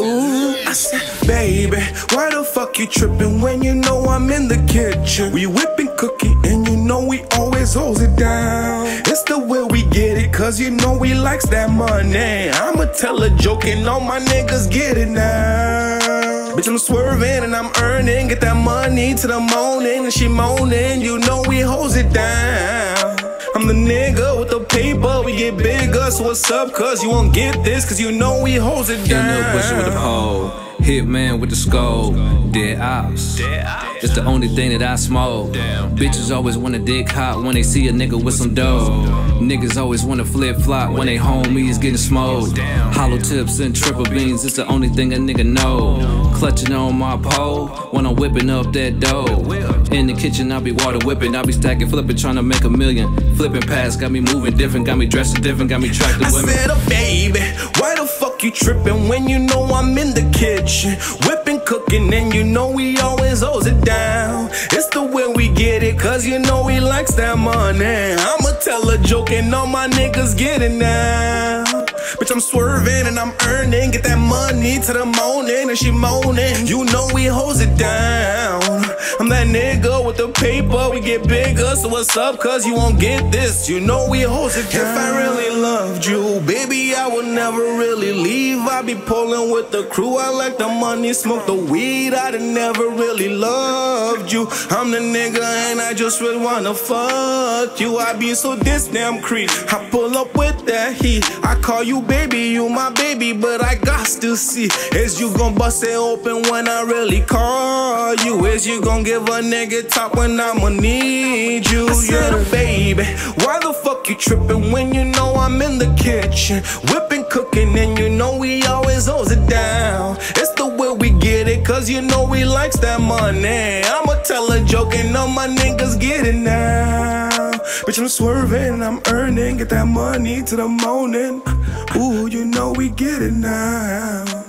Ooh, I said, baby, why the fuck you tripping when you know I'm in the kitchen? We whipping cookie and you know we always holds it down. It's the way we get it, cause you know we likes that money. I'ma tell a joke and all my niggas get it now. Bitch, I'm swerving and I'm earning, get that money to the morning and she moaning. You know we holds it down. Nigga with the paper, we get bigger. So what's up, cuz you won't get this, cause you know we holds it down. The bush with the pole, hitman with the skull, dead ops. It's the only thing that I smoke. Bitches always wanna dick hot when they see a nigga with some dough. Niggas always wanna flip flop when they homies getting smoked. Hollow tips and triple beams, it's the only thing a nigga know. Clutching on my pole when I'm whipping up that dough. In the kitchen, I'll be water whipping, I'll be stacking, flipping, trying to make a million. Flipping past, got me moving different, got me dressing different, got me attracting I women. said, oh, baby, why the fuck you tripping when you know I'm in the kitchen? Whipping, cooking, and you know we always holds it down. It's the way we get it, cause you know we likes that money. I'ma tell a joke and all my niggas get it now. Bitch, I'm swerving and I'm earning, get that money to the morning, and she moaning. You know we holds it down. I'm that nigga with the paper, we get bigger. So what's up, cause you won't get this. You know we holds it down. If I really loved you, baby, I would never really leave. I be pulling with the crew. I like the money, smoke the weed. I'd never really loved you. I'm the nigga and I just really wanna fuck you. I be so this damn creep. I pull up with that heat. I call you baby, you my baby, but I got to see. Is you gon' bust it open when I really call you? Is you gon' give a nigga top when I'ma need you? You're the baby. Why the fuck you tripping when you know I'm in the kitchen? Whipping, cooking, and you know we always holds it down. Cause you know we likes that money. I'ma tell a joke and all my niggas get it now. Bitch, I'm swerving, I'm earning, get that money to the morning. Ooh, you know we get it now.